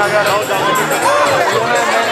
आगे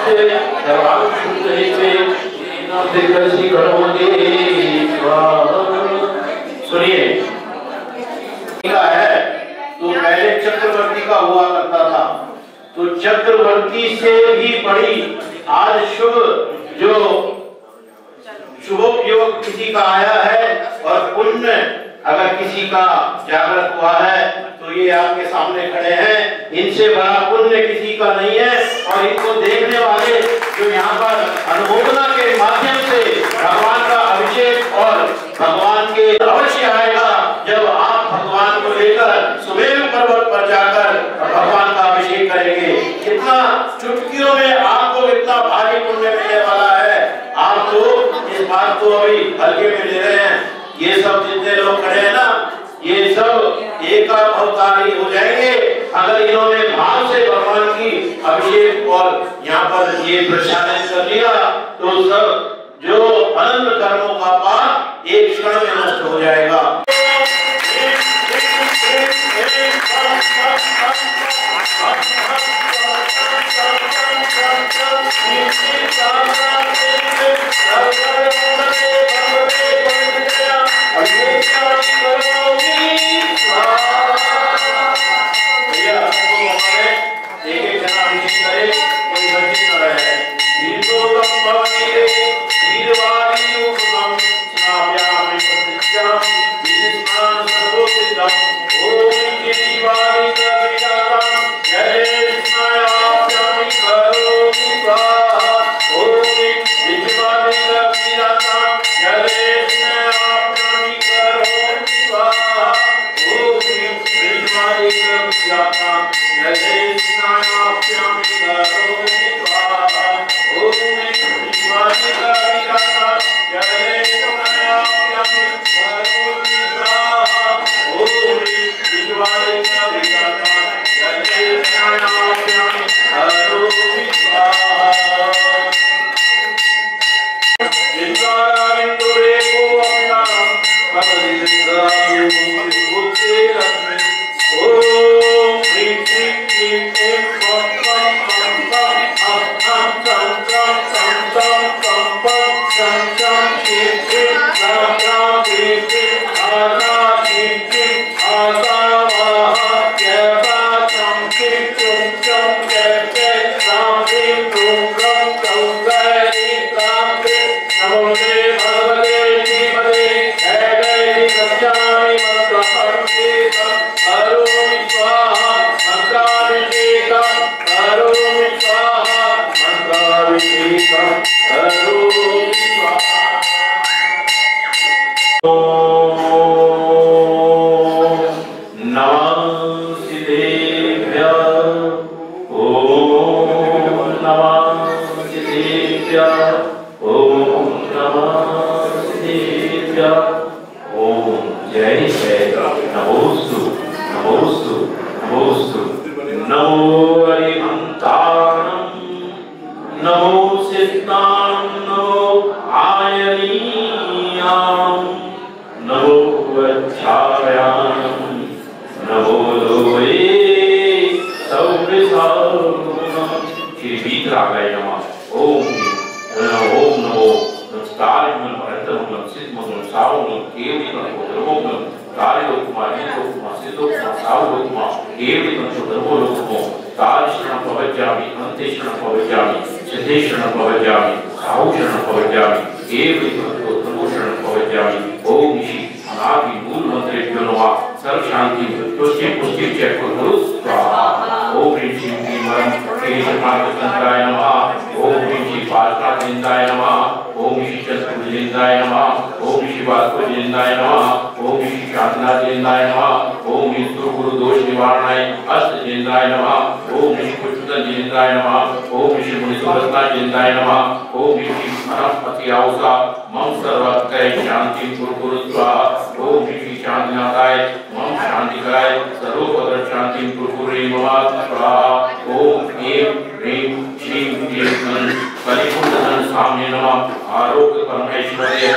मम्मी जन्म से सर्वांग शुद्ध ही से नाम करोगे सुनिए। का है तो पहले चक्रवर्ती का हुआ करता था। तो चक्रवर्ती से भी बड़ी आज शुभ, जो शुभोपयोग किसी का आया है, और पुण्य अगर किसी का जागृत हुआ है तो ये आपके सामने खड़े हैं। इनसे बड़ा पुण्य किसी का नहीं है, और इनको देखने वाले जो यहाँ पर अनुमोदना के माध्यम से भगवान का अभिषेक और भगवान के अवश्य आएगा, जब आप भगवान को लेकर सुमेरु पर्वत पर जाकर भगवान का अभिषेक करेंगे। कितना चुटकियों में आपको इतना भारी पुण्य मिलने वाला है। आप तो इस बात को अभी हल्के में ले रहे हैं। ये सब जितने लोग खड़े हैं ना, ये सब एक अवतारी हो जाएँगे। अगर इन्होंने भाव से भगवान की अभिषेक और यहाँ पर ये प्रचारण कर लिया तो सब जो अनंत कर्मों का पाप एक क्षण में नष्ट हो जाएगा। भैया आपको हमारे एक एक जना अभिषेक करे कोई गलती न रहे। वीरोदम भवनीरे वीरवारी मंत्राभिषेकं ओम नमः ओम श्री शांतनालिंदाय नमः। ओम श्री गुरु दोष निवारणाय अष्टलिंदाय नमः ओम श्री पुष्पलिंदाय नमः ओम श्री मुनिसुरत्नालिंदाय नमः ओम श्री सरस्वती आवसा मम सर्वत्र शांति कुरु कुरु स्वाहा ओम श्री शांतिनाथाय मम शांति कराय सर्वपद शांति कुरु कुरु मम स्वाहा ओम ऐं ह्रीं श्रीं क्लीं परिपूर्ण स्वामी नमः आरोग्य परमेश्वरे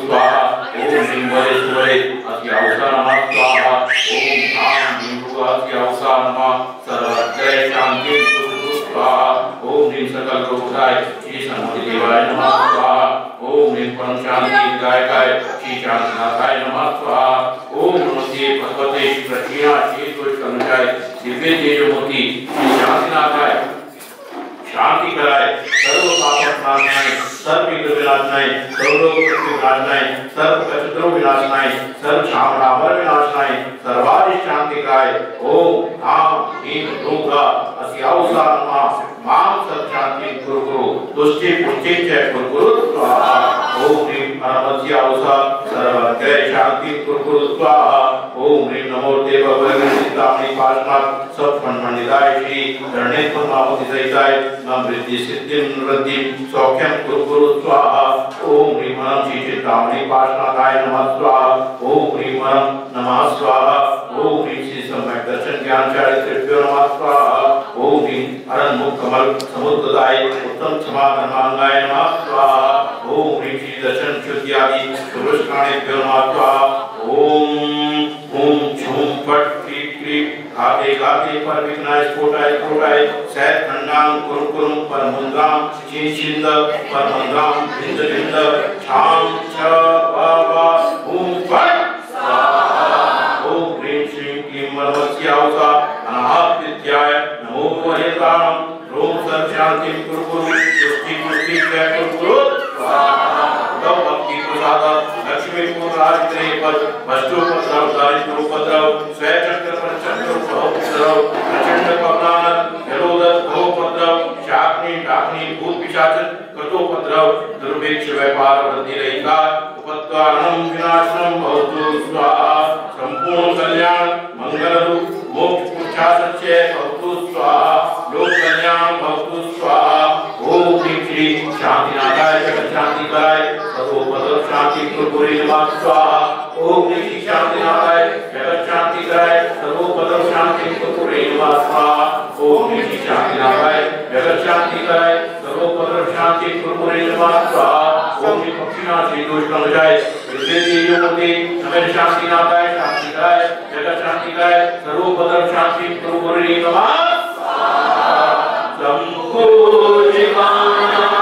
स्वाहा ओम ह्रीं अस्य अवसर नमः स्वाहा ओम ह्रां ह्रीं अस्य अवसर नमः सर्वत्र शांति कुरु स्वाहा ओम ह्रीं सकल रोगाय श्री सन्मति देवाय नमः स्वाहा ओम ह्रीं परम शांति गायकाय श्री शांतिनाथाय नमः स्वाहा ओम नमस्ते भगवते श्री श्री दोष दिव्य तेजोमूर्ति श्री शांतिनाथाय शांति कराए सर्व पाप नाशनाय सर्व विघ्न विनाशनाय सर्व रोग विनाशनाय सर्व कचद्रो विनाशनाय सर्व शाम रामर विनाशनाय सर्वादि शांति कराए ओम आम ह्रीं दुर्गा अस्यावसा नमः माम सत शांति गुरु गुरु तुष्टि पुष्टि च गुरु गुरु स्वाहा ओम ह्रीं परमस्यावसा सर्वग्रह शांति गुरु गुरु स्वाहा ओम ह्रीं नमो देव बलगणितामणि पाशनाथ सब फणमणिदाय श्री रणेश्वर मामुति सहिताय नम वृद्धि सिद्धि वृद्धि सौख्यम कुरु कुरु स्वाहा ओम ह्रीं मनम श्री चिंतामणि पाशनाथाय नमः स्वाहा ओम ह्रीं मनम नमः स्वाहा ओम ह्रीं श्री सम्यक दर्शन ज्ञान चारित्र्यो नमः स्वाहा ओम ह्रीं अरन मुख कमल समुद्रदाय उत्तम क्षमा धर्मांगाय नमः स्वाहा ओम ह्रीं श्री दर्शन शुद्धि आदि पुरुषकाणेभ्यो नमः स्वाहा ओम ओम झूम फट खाते खाते पर विघ्नाय स्फोटाय स्फोटाय सहत खंडाम कुरु कुरु पर मुंद्राम चीन छिंद पर मुंद्राम भिंद भिंद छाम, छ, वा वा फट स्वाहा ओम ह्रीं श्रीं क्लीं वरवस्यावसा अनाहत विद्याय नमो वरेताणम रोम सर्व कुरु कुरु तुष्टि पुष्टि जय कुरु। लक्ष्मी पुराजित्रे पद भष्टोपद्रव दारिद्रोपद्रव स्वय चक्र पर चक्र उपद्रव प्रचंड कपनान जलोदर भोपद्रव शाग्नि डाग्नि भूत पिशाच कृतोपद्रव दुर्भिक्ष व्यापार वृद्धि रहिता उपद्वारणम विनाशनम भवतु स्वाहा संपूर्ण कल्याण मंगल रूप मोक्ष पुरुषासच्य भवतु स्वाहा लोक कल्याण भवतु स्वाहा ओम श्री शांतिनाथाय जगत शांति कराय सर्वोपद्रव शांति कुरकुरे नमः। स्वाहा। ओम श्री शांतिनाथाय जगत शांति कराय सर्वोपद्रव शांति कुरकुरे नमः। स्वाहा। ओम श्री शांतिनाथाय जगत शांति कराय सर्वोपद्रव शांति कुरकुरे नमः। स्वाहा। ओम ह्रीं पक्षीनाथी दोष कम जाए हमें शांतिनाथाय शांति कराय जगत शांति कराय सर्वोपद्रव शांति कुरकुरे नमः। शांति